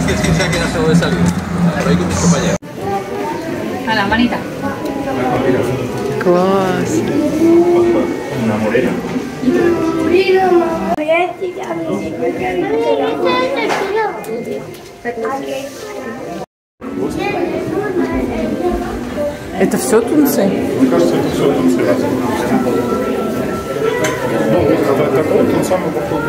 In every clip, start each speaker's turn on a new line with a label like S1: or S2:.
S1: este sí se ha quedado solo de salir. Por ahí con mis compañeros.
S2: A la manita.
S3: Класс.
S4: Una morena.
S3: Это все тунцы?
S4: Мне кажется, это все тунцы разные. Ну, это такой тот самый походу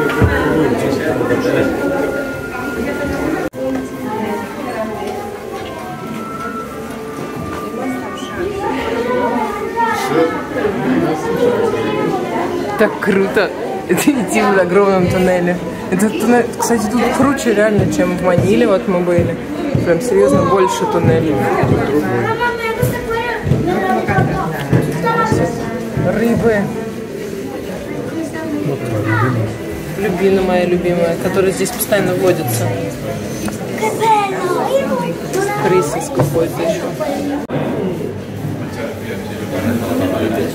S3: Так круто. Это идти в огромном туннеле. Этот туннель, кстати, тут круче реально, чем в Маниле вот мы были. Прям серьезно больше туннелей. Рыбы. Любина моя любимая, которая здесь постоянно водится. Крысис какой-то еще.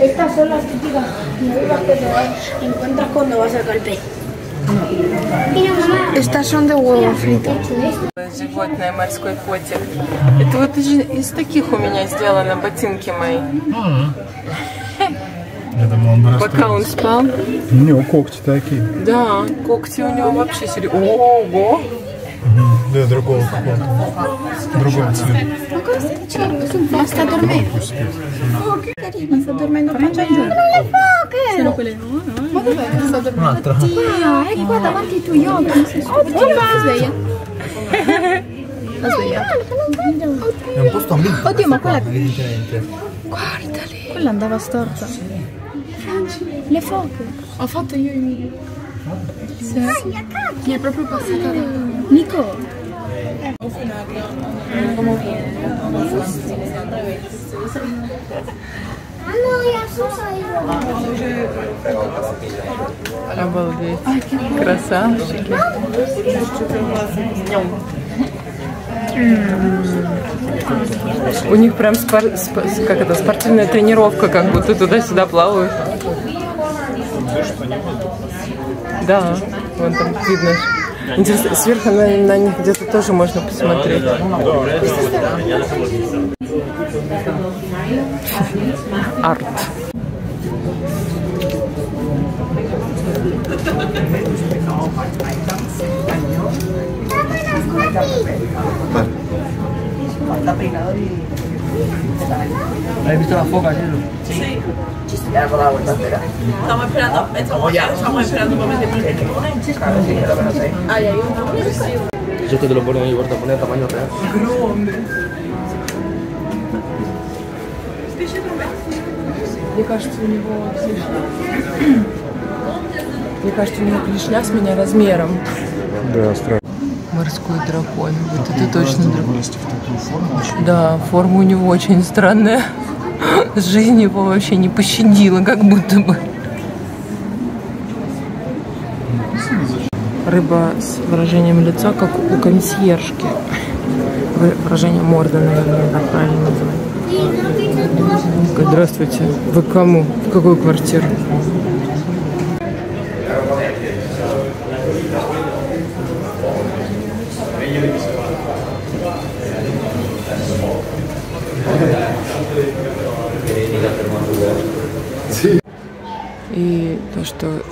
S5: Estas son las típicas nuevas que te encuentras cuando vas a Calpe. Mira, mamá.
S6: Estas son de huevo frito.
S3: Животное, морской котик. Это вот из, из таких у меня сделаны ботинки мои.
S4: Я думал, он
S3: Пока он спал.
S4: У него когти такие.
S3: Да, когти у него вообще серьезные. Ого!
S4: Да, другого какого-то. Другой цвет.
S6: Ma sta dormendo. Ma sta dormendo facendo. Sono quelle Ma dov'è che sta dormendo? Dio, è qua davanti ai tuoi occhi. Non sei solo. Si sveglia. La sveglia.
S1: È un posto ambito.
S6: Oddio, ma quella.
S1: Evidentemente.
S6: Guardali. Quella andava storta. Le foche. Ho fatto io i video. Mi è proprio passata da. Nico.
S3: Обалдеть. Красавчики. У них прям спор- сп- как это, спортивная тренировка, как будто туда-сюда плавают. Да, вон там видно. Интересно, сверху на, на них где-то тоже можно посмотреть. Арт.
S1: ¿Has visto la foca, Cielo? Ya por la vuelta entera.
S7: Estamos esperando, estamos, estamos esperando un momento.
S1: Claro, sí, es lo que no sé.
S7: Ay, hay uno.
S1: Eso es que te lo ponen ahí, te pone a tamaño real.
S3: Мне кажется, у него клешня. Мне кажется, у него клешня с меня размером.
S4: Да, страшно.
S3: Морской дракон. Вот это точно дракон. Да, форма у него очень странная. Жизнь его вообще не пощадила, как будто бы. Рыба с выражением лица, как у консьержки. Вы- Выражение морды, наверное, так правильно называть. Такая, Здравствуйте. Вы к кому? В какую квартиру? И то, что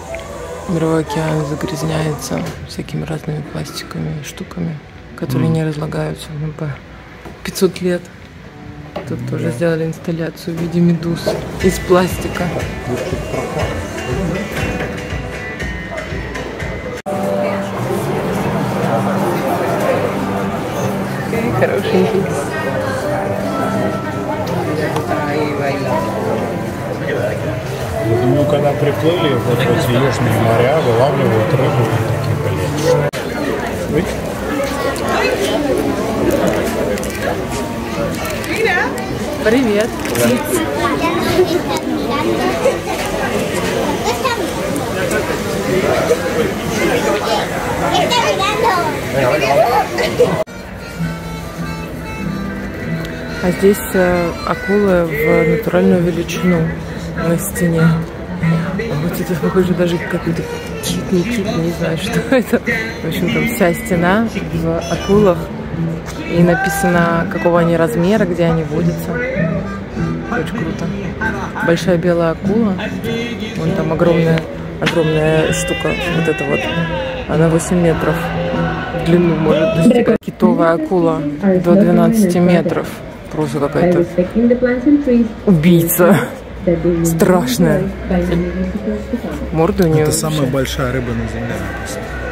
S3: мировой океан загрязняется всякими разными пластиками, штуками, которые не разлагаются ну, по 500 лет. Тут тоже сделали инсталляцию в виде медуз из пластика. Какой Хорошенький.
S4: Думаю, когда приплыли вот в эти южные моря, вылавливают рыбу, и такие, блин,
S3: Привет. А здесь э, акулы в натуральную величину на стене. Вот это похоже даже какой-то кит, не кит, не знаю, что это. В общем, там вся стена в акулах. И написано, какого они размера, где они водятся. Очень круто. Большая белая акула. Вон там огромная, огромная штука. Вот эта вот. Она 8 метров длину может достигать. Китовая акула до 12 метров. Просто какая-то убийца. Страшная. Морда у нее.
S4: Это самая большая рыба на земле.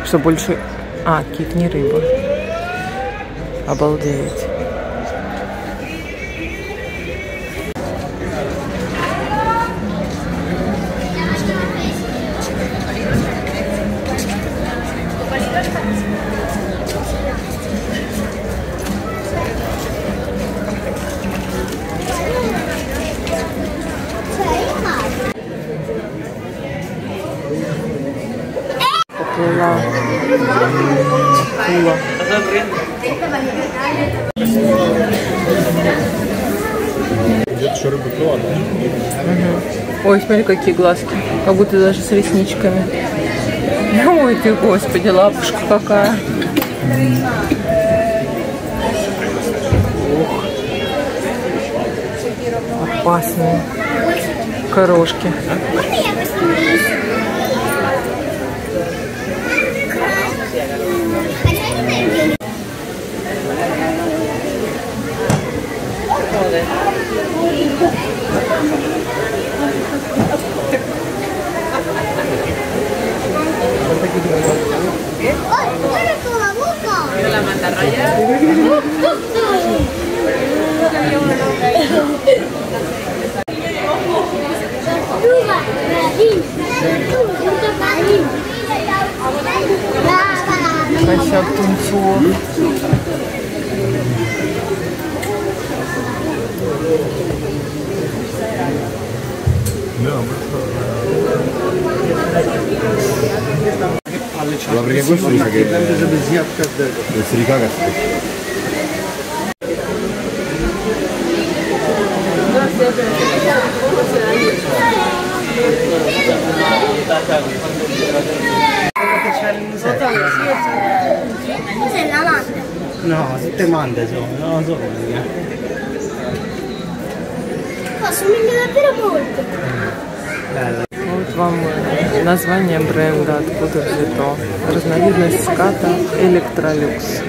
S3: Что больше... А, кит не рыба. Обалдеть. Поплыла. Акула.
S4: Где-то еще рыба клюва, да?
S3: Ой, смотри, какие глазки. Как будто даже с ресничками. Ой ты, господи, лапушка какая. Ух. Опасные. Корошки.
S8: questo Jakby frika gry. Będę, żeby zjadł
S5: każdego. Frika gry.
S1: No, te mande sono, non so come
S5: Qua somiglia davvero molto.
S1: Bella.
S3: Вам название бренда, откуда взято. Разновидность ската Электролюкс.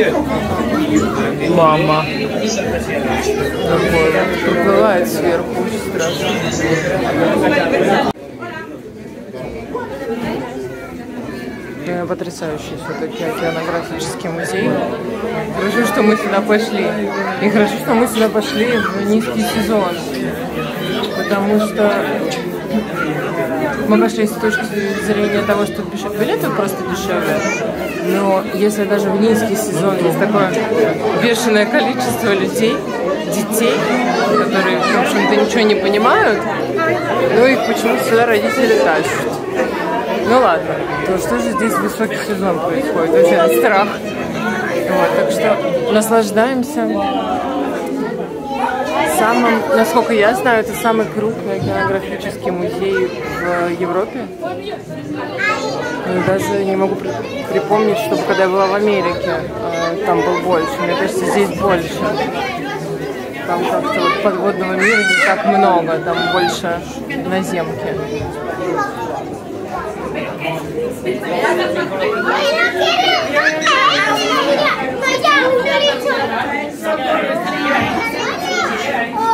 S5: Tavolo.
S3: Мама. Такое. Проплывает сверху, очень страшно. Э, Потрясающий все-таки океанографический музей. Хорошо, что мы сюда пошли. И хорошо, что мы сюда пошли в низкий сезон. Потому что мы пошли с точки зрения того, что билеты просто дешевле. Но если даже в низкий сезон есть такое бешеное количество людей, детей, которые, в общем-то, ничего не понимают, ну их почему-то сюда родители тащат. Ну ладно, то что же здесь высокий сезон происходит? Вообще страх. Вот, так что наслаждаемся. Самым, насколько я знаю, это самый крупный океанографический музей в Европе. Ну, Даже не могу при- припомнить, чтобы когда я была в Америке, э, там был больше. Мне кажется, здесь больше. Там как-то вот подводного мира не так много, там больше наземки.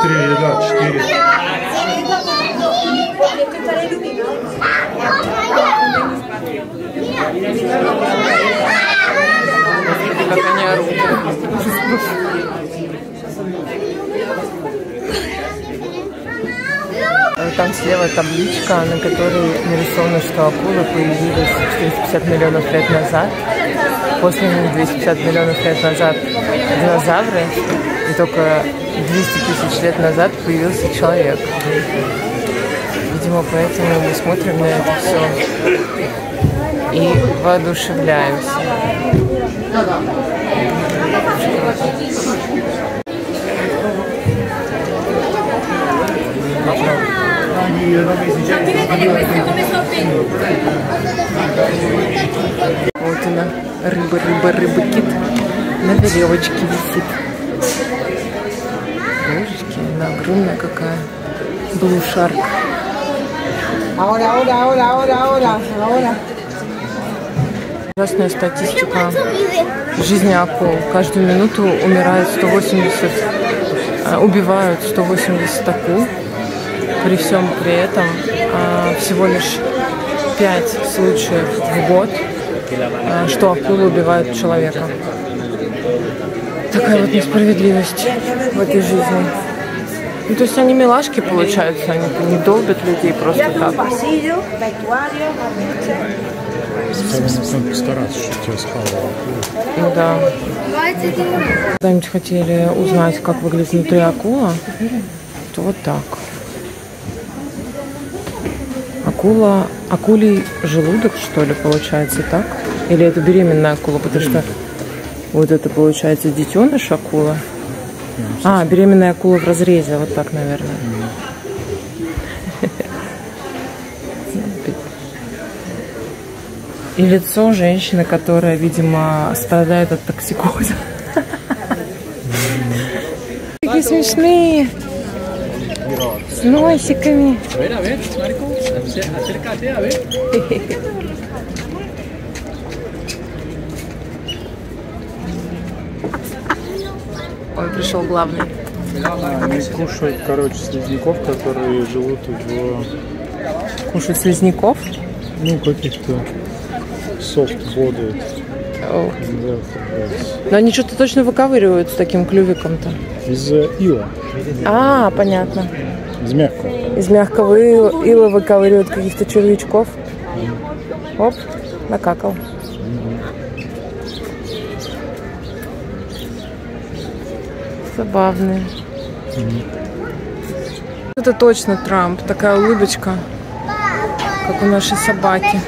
S4: Три, да, четыре.
S3: Там слева табличка, на которой нарисовано, что акулы появились 450 миллионов лет назад. После них 250 миллионов лет назад динозавры. И только 200 тысяч лет назад появился человек. Видимо, поэтому мы смотрим на это все и воодушевляемся. Вот она, рыба, рыба, рыба, кит на веревочке висит. Божечки, она огромная какая. Блушарк.
S9: Ahora, ahora, ahora, ahora, ahora, ahora.
S3: Ужасная статистика жизни акул. Каждую минуту умирает 180, а, убивают 180 акул. При всем при этом а, всего лишь 5 случаев в год, а, что акулы убивают человека. Такая вот несправедливость в этой жизни. Ну, то есть они милашки, получаются, они не долбят людей просто так.
S4: Постараться, чтобы тебя схавало.
S3: Ну да. Когда-нибудь хотели узнать, как выглядит внутри акула, то вот так. Акула, акулий желудок, что ли, получается так? Или это беременная акула, потому что вот это получается детеныш акула. А, беременная акула в разрезе, вот так, наверное. И лицо женщины, которая, видимо, страдает от токсикоза. Такие смешные. С носиками. Ой, пришел главный.
S4: Они кушают, короче, слизняков, которые живут в,
S3: Кушать слизняков.
S4: ну, каких-то soft body.
S3: О. Но они что-то точно выковыривают с таким клювиком-то.
S4: Из э, ила,
S3: А, понятно.
S4: из мягкого.
S3: Из мягкого ила, ила выковыривают каких-то червячков. Оп, накакал. Забавные. Это точно Трамп. Такая улыбочка, как у нашей собаки.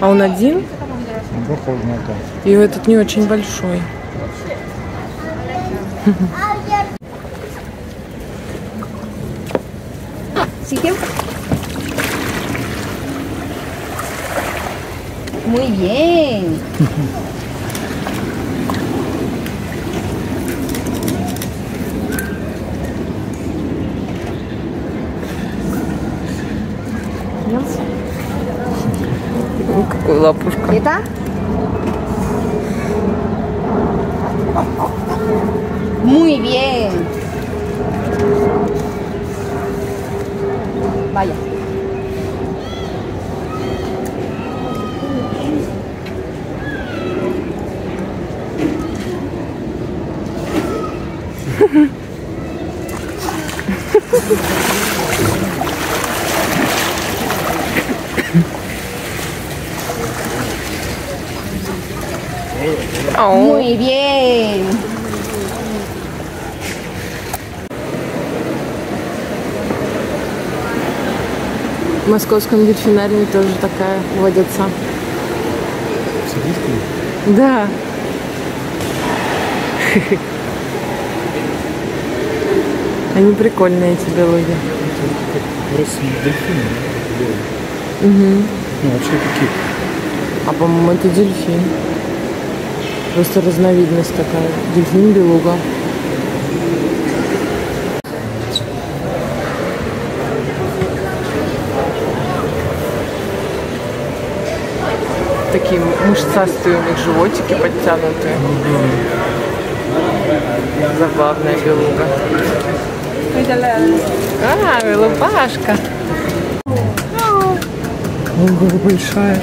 S3: А он один,
S4: Похож на то.
S3: и этот не очень большой.
S6: Muy bien.
S3: Ой, какой лапушка.
S6: ¿Eta? Muy bien. Vaya.
S3: Ау.
S6: Muy bien.
S3: В московском дельфинариуме тоже такая водится. Да. Они прикольные, эти белуги.
S4: Просто дельфины. да,
S3: Угу.
S4: Ну, вообще какие?
S3: А по-моему, это дельфин. Просто разновидность такая. Дельфин белуга. Такие мышцастые у них животики подтянутые. Забавная белуга. А, голубашка. Ого, большая.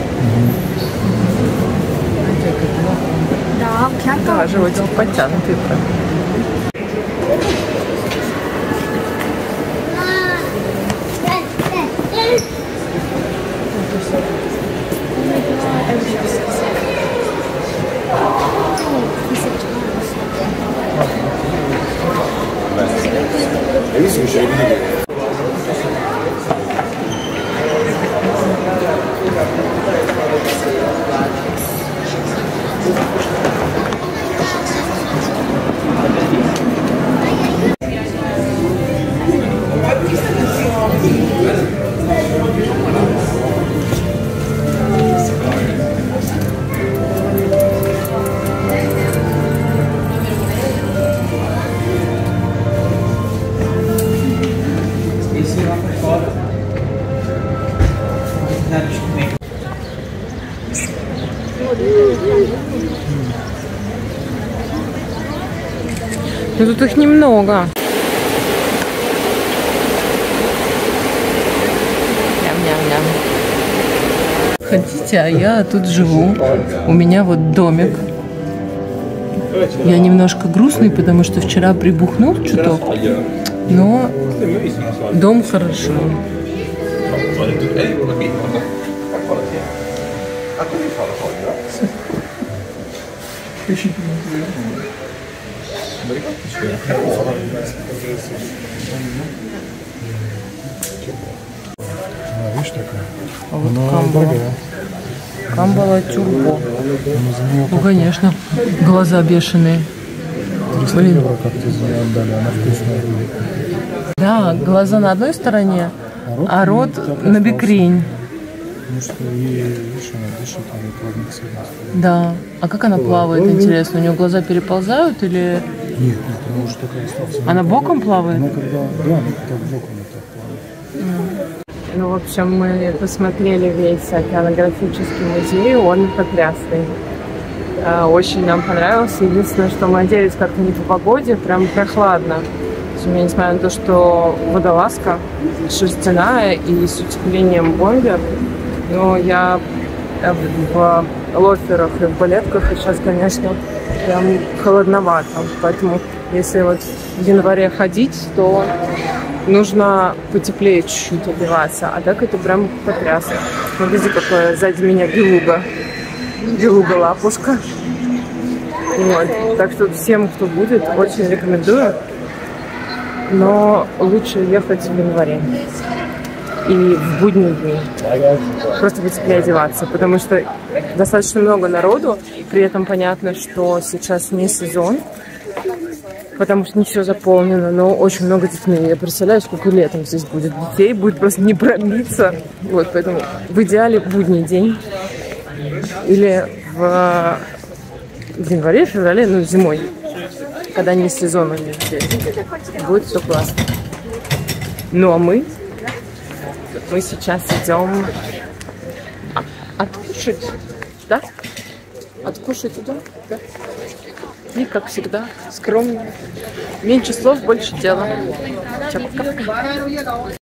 S6: Да,
S3: животик подтянутый. Ну тут их немного. Ням-ням-ням. Хотите, а я тут живу. У меня вот домик. Я немножко грустный, потому что вчера прибухнул чуток. Но дом хорошо.
S4: Видишь такая?
S3: А вот камбала. Камбала тюрбо. Ну, конечно. Глаза бешеные.
S4: 300
S3: Блин.
S4: евро как-то за нее отдали, она вкусная.
S3: Да, глаза на одной стороне, а рот
S4: как
S3: на
S4: остался.
S3: бекрень.
S4: Потому что ей, видишь, она дышит, она стороны.
S3: Да. А как она плавает, интересно? У нее глаза переползают или
S4: Нет, нет, она уже такая осталась.
S3: она боком плавает?
S4: Она когда, да, она как боком вот так плавает.
S3: Ну, в общем, мы посмотрели весь океанографический музей, он потрясный. А, Очень нам понравился. Единственное, что мы оделись как-то не по погоде, прям прохладно. У меня, несмотря на то, что водолазка шерстяная и с утеплением бомбер, но я э, в лоферах и в балетках, и сейчас, конечно, прям холодновато. Поэтому, если вот в январе ходить, то нужно потеплее чуть-чуть одеваться. А так это прям потрясно. Смотрите, какое сзади меня белуга. Белуга лапушка. Вот. Так что всем, кто будет, очень рекомендую. Но лучше ехать в январе. И в будние дни. Просто потеплее одеваться. Потому что достаточно много народу. При этом понятно, что сейчас не сезон потому что не все заполнено, но очень много детей. Я представляю, сколько летом здесь будет детей, будет просто не пробиться. Вот, поэтому в идеале будний день или в, в январе, феврале, ну, зимой, когда не сезон у них здесь. Будет все классно. Ну, а мы, мы сейчас идем откушать, да? Откушать туда, да? И, как всегда, скромно. Меньше слов, больше дела.